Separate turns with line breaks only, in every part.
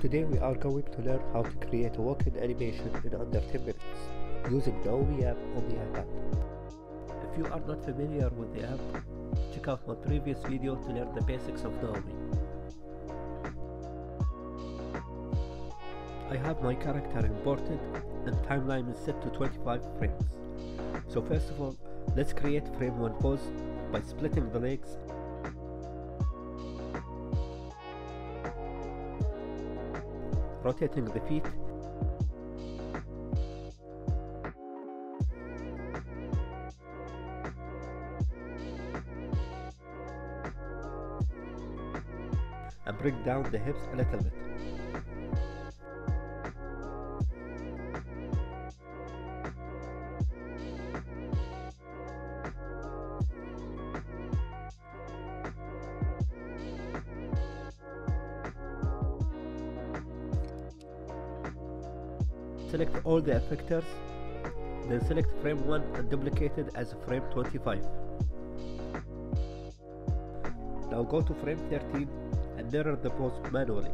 Today we are going to learn how to create a walking animation in under 10 minutes using Naomi app on the iPad. If you are not familiar with the app, check out my previous video to learn the basics of Naomi. I have my character imported and timeline is set to 25 frames. So first of all, let's create frame 1 pose by splitting the legs rotating the feet and bring down the hips a little bit. Select all the effectors, then select frame 1 and duplicate it as frame 25. Now go to frame 13 and mirror the pose manually.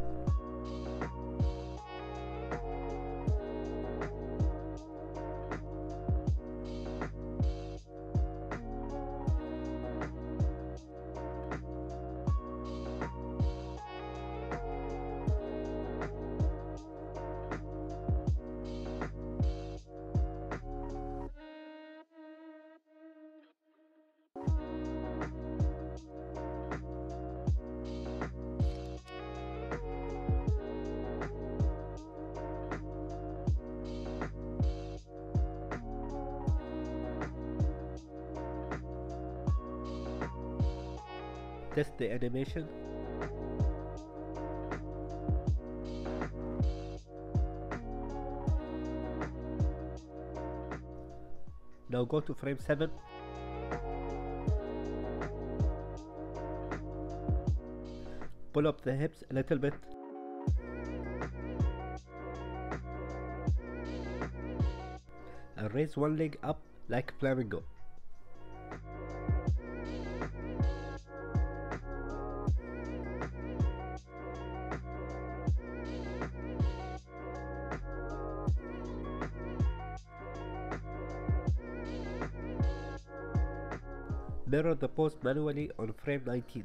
Test the animation. Now go to frame 7. Pull up the hips a little bit. And raise one leg up like flamingo. Mirror the pose manually on frame 19.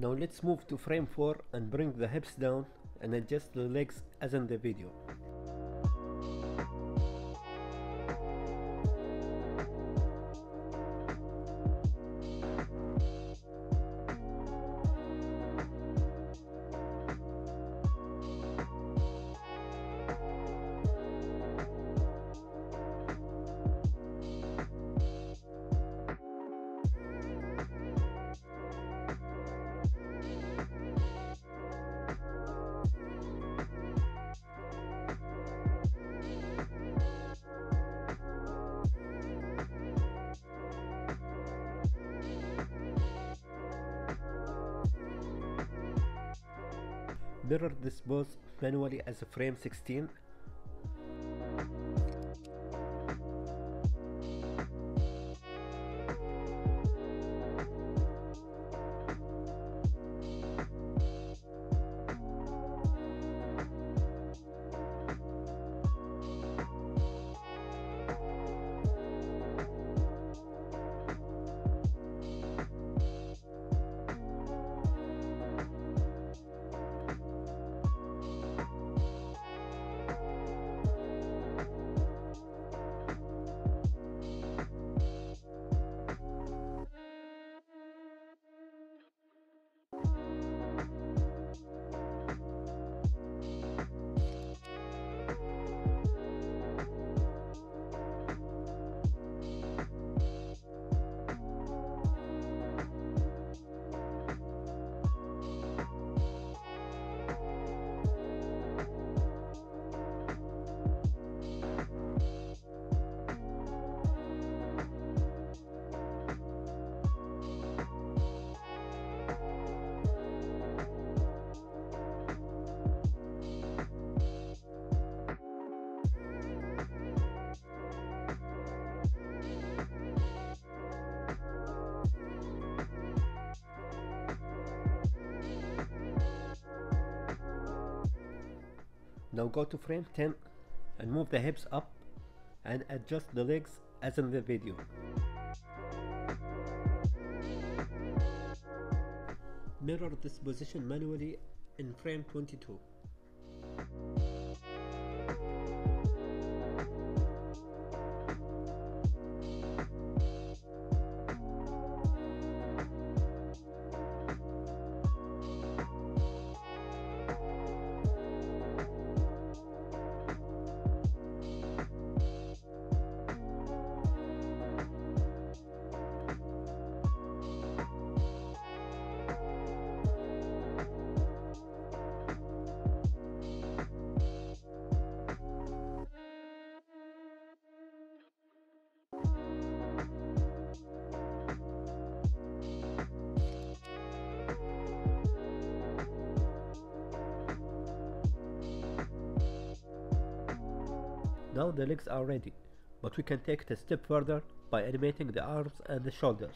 Now let's move to frame 4 and bring the hips down and adjust the legs as in the video. Mirror this pose manually as a frame 16 Now go to frame 10 and move the hips up and adjust the legs as in the video. Mirror this position manually in frame 22. Now the legs are ready, but we can take it a step further by animating the arms and the shoulders.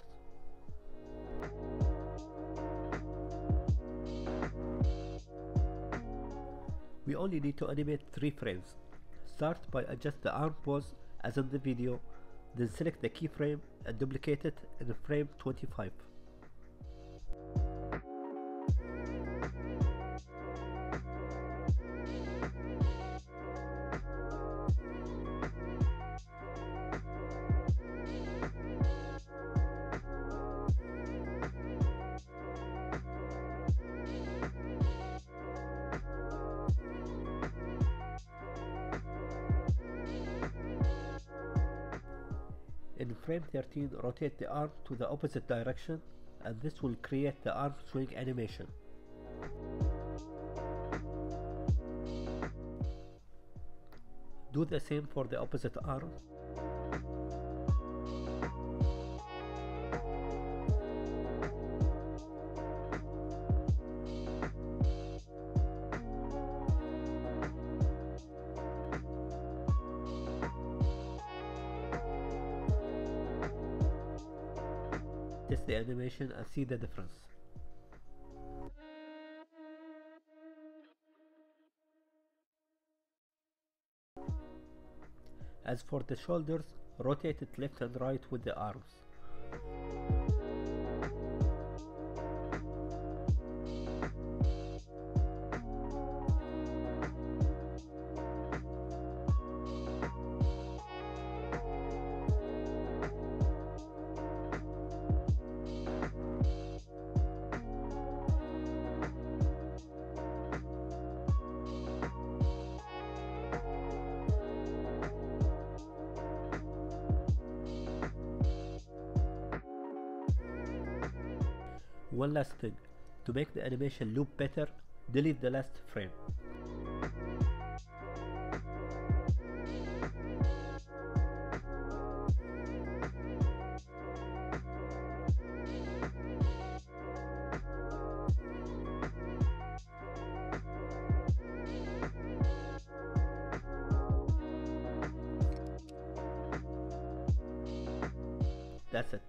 We only need to animate 3 frames. Start by adjust the arm pose as in the video, then select the keyframe and duplicate it in frame 25. In frame 13, rotate the arm to the opposite direction and this will create the arm swing animation. Do the same for the opposite arm. Test the animation and see the difference. As for the shoulders, rotate it left and right with the arms. One last thing, to make the animation loop better, delete the last frame. That's it.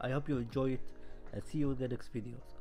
I hope you enjoy it and see you in the next videos.